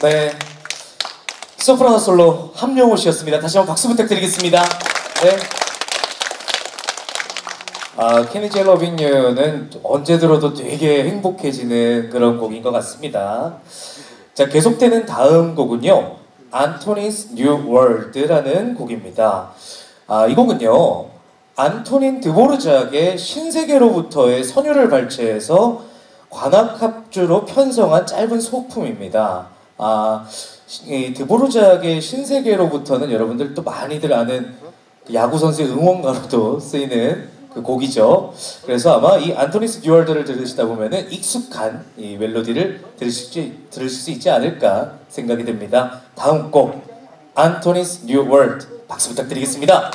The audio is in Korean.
네. 소프라노 솔로 함영호 씨였습니다. 다시 한번 박수 부탁드리겠습니다. 네. 아, 케니지 Loving You는 언제 들어도 되게 행복해지는 그런 곡인 것 같습니다. 자, 계속되는 다음 곡은요. Antonin's New World라는 곡입니다. 아, 이 곡은요. 안토닌 드보르작의 신세계로부터의 선율을 발췌해서 관악합주로 편성한 짧은 소품입니다. 아, 이 드보르작의 신세계로부터는 여러분들 또 많이들 아는 그 야구 선수의 응원가로도 쓰이는 그 곡이죠. 그래서 아마 이 Antonin's New World를 들으시다 보면은 익숙한 이 멜로디를 들으실, 들으실 수 있지 않을까 생각이 됩니다. 다음 곡 Antonin's New World 박수 부탁드리겠습니다.